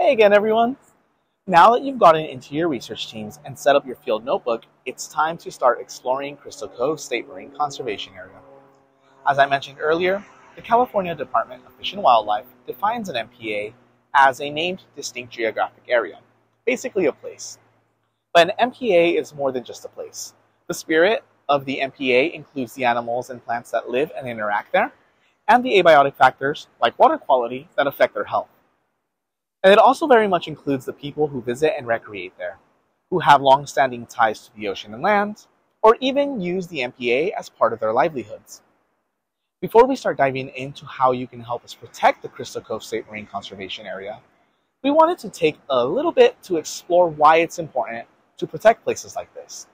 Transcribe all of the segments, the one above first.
Hey again, everyone. Now that you've gotten into your research teams and set up your field notebook, it's time to start exploring Crystal Cove State Marine Conservation Area. As I mentioned earlier, the California Department of Fish and Wildlife defines an MPA as a named distinct geographic area, basically a place. But an MPA is more than just a place. The spirit of the MPA includes the animals and plants that live and interact there, and the abiotic factors, like water quality, that affect their health. And it also very much includes the people who visit and recreate there, who have long-standing ties to the ocean and land, or even use the MPA as part of their livelihoods. Before we start diving into how you can help us protect the Crystal Cove State Marine Conservation Area, we wanted to take a little bit to explore why it's important to protect places like this.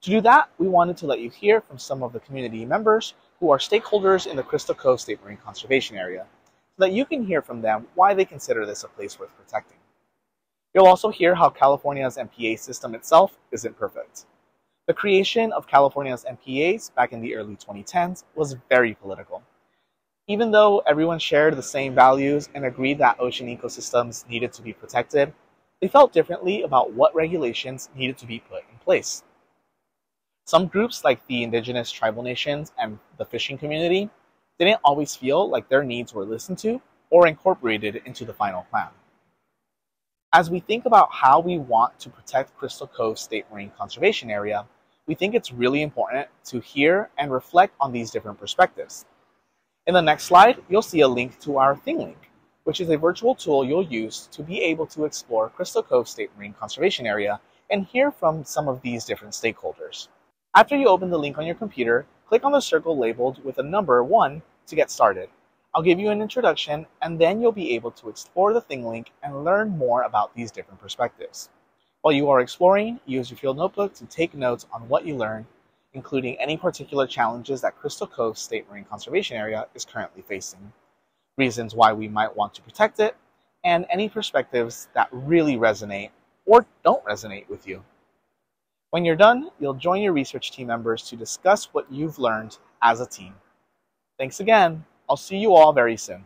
To do that, we wanted to let you hear from some of the community members who are stakeholders in the Crystal Cove State Marine Conservation Area so that you can hear from them why they consider this a place worth protecting. You'll also hear how California's MPA system itself isn't perfect. The creation of California's MPAs back in the early 2010s was very political. Even though everyone shared the same values and agreed that ocean ecosystems needed to be protected, they felt differently about what regulations needed to be put in place. Some groups, like the indigenous tribal nations and the fishing community, didn't always feel like their needs were listened to or incorporated into the final plan. As we think about how we want to protect Crystal Cove State Marine Conservation Area, we think it's really important to hear and reflect on these different perspectives. In the next slide, you'll see a link to our ThingLink, which is a virtual tool you'll use to be able to explore Crystal Cove State Marine Conservation Area and hear from some of these different stakeholders. After you open the link on your computer, click on the circle labeled with a number 1 to get started. I'll give you an introduction and then you'll be able to explore the ThingLink and learn more about these different perspectives. While you are exploring, use your field notebook to take notes on what you learn, including any particular challenges that Crystal Cove State Marine Conservation Area is currently facing, reasons why we might want to protect it, and any perspectives that really resonate or don't resonate with you. When you're done, you'll join your research team members to discuss what you've learned as a team. Thanks again. I'll see you all very soon.